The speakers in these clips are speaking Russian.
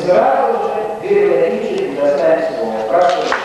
думаю, что мы сразу же Юрию Владимировичу предоставим слово. Прошу.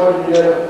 coordinator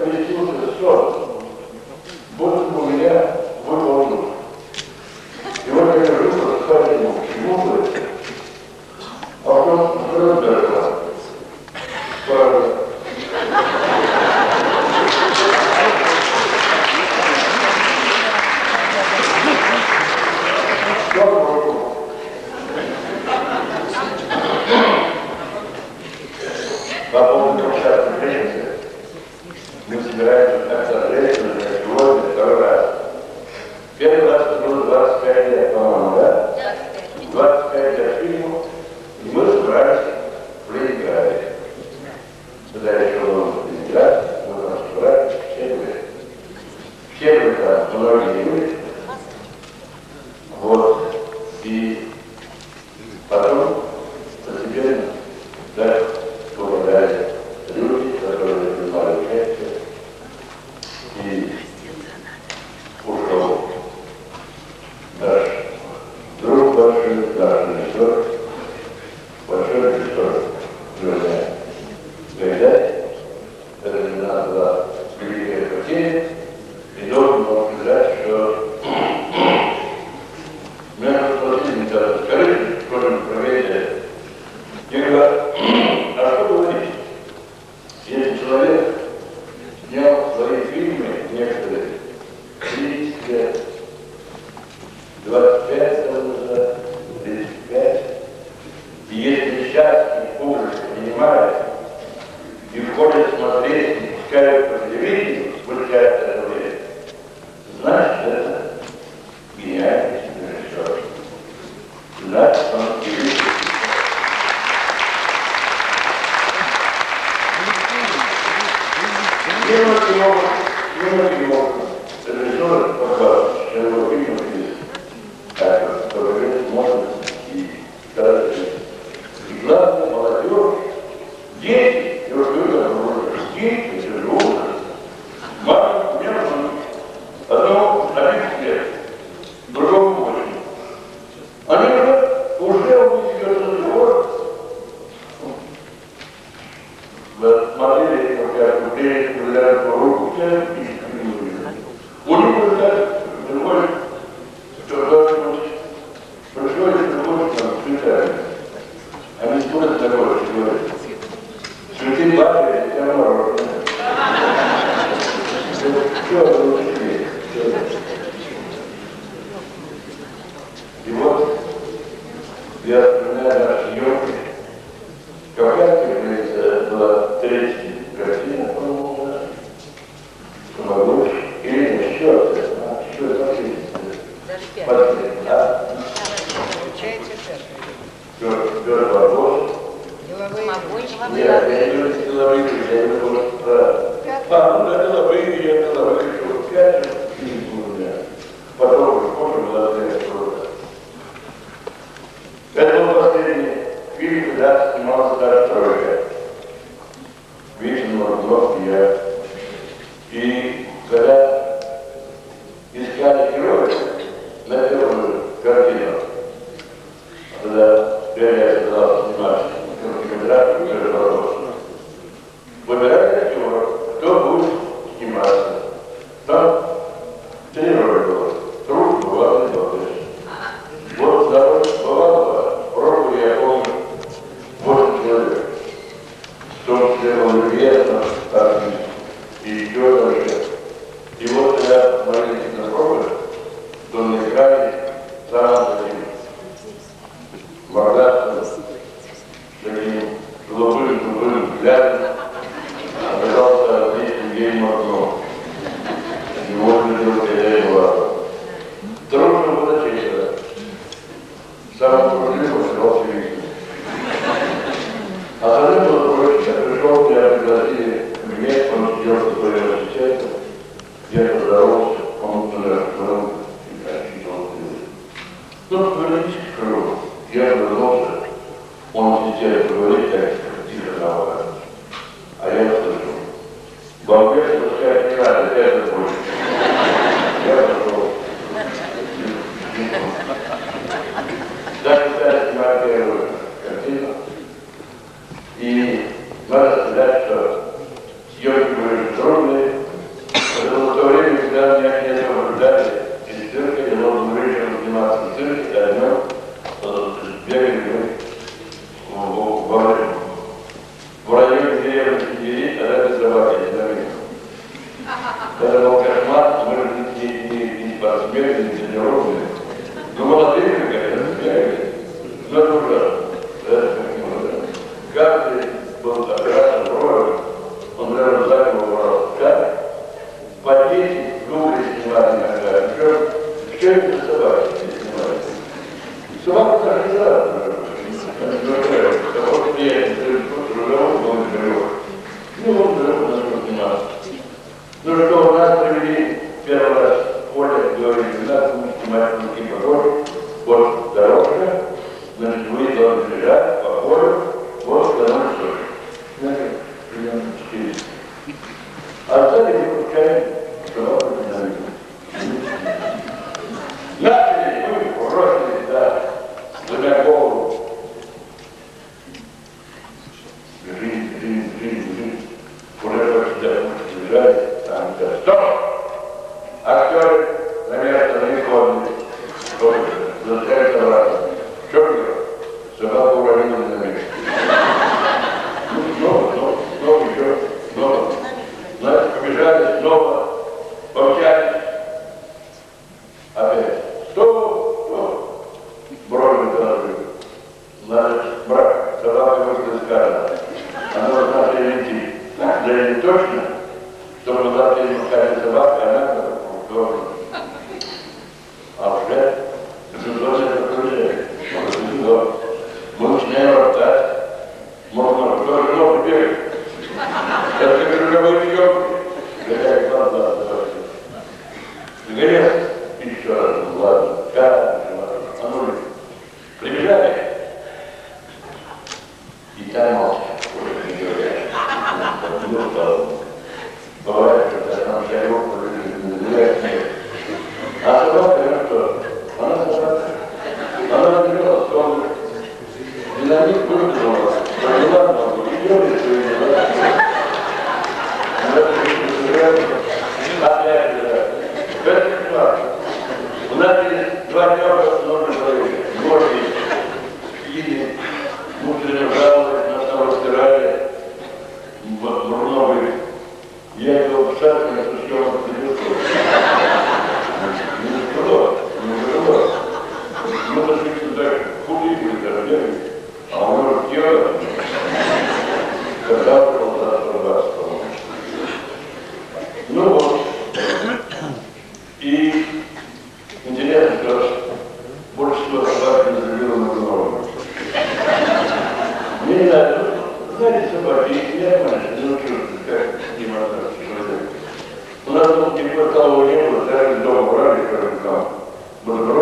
grande de Sono state riportate in Slovacchia, Anacca, Polonia, Gracias. Защото ти има цяла линия, да, и договора, да, да, да, да, да,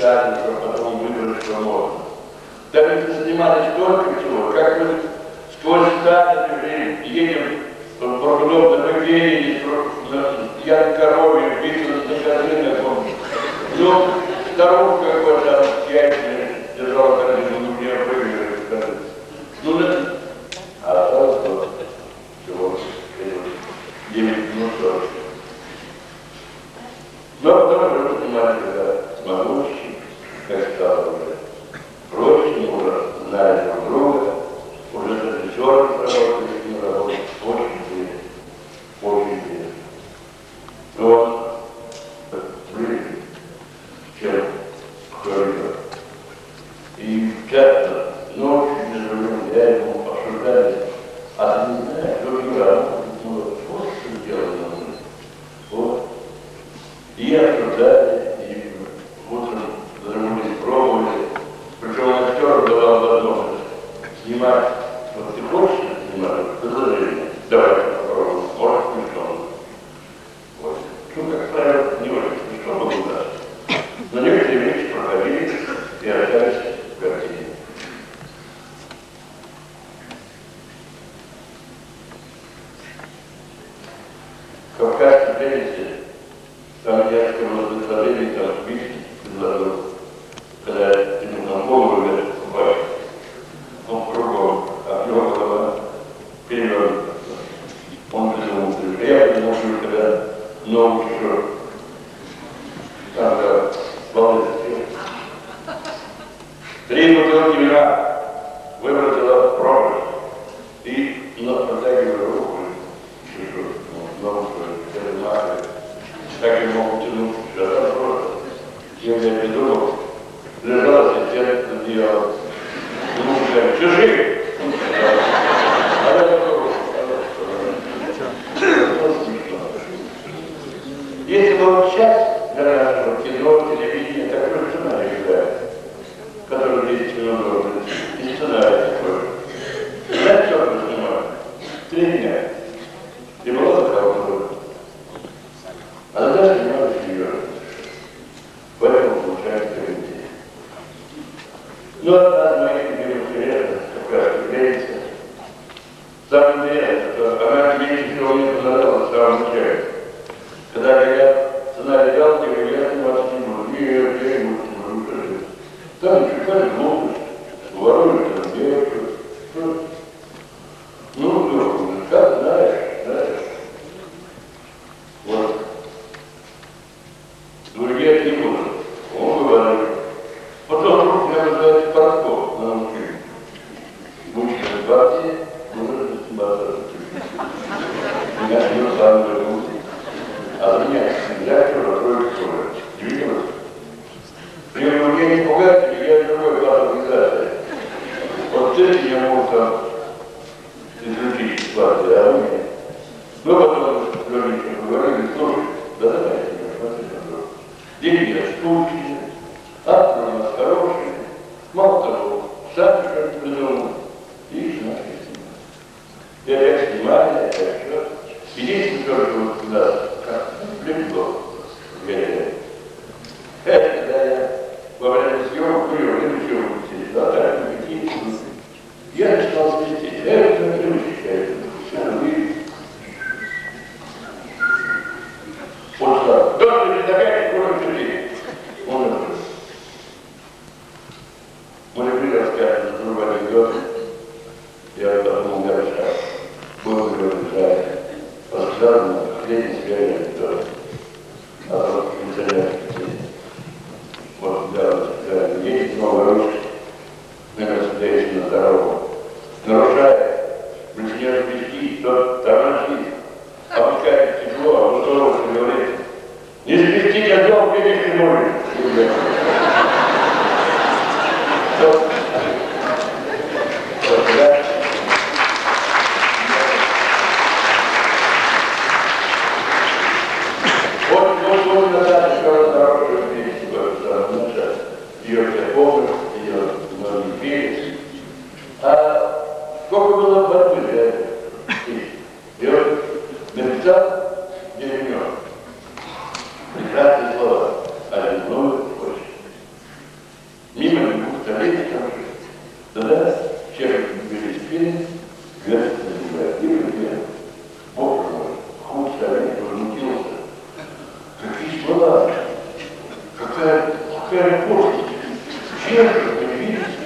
школьников, потом выборочного можно. Так это занималось а только всего, как мы сквозь стадо жили, едем в Бургунов на Бакерии, я на корове, битва на Козлинах, ну, здоров какой-то, я Very good. природе, на хирургии, да, так, какие Я решил ответить.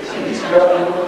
Сибирская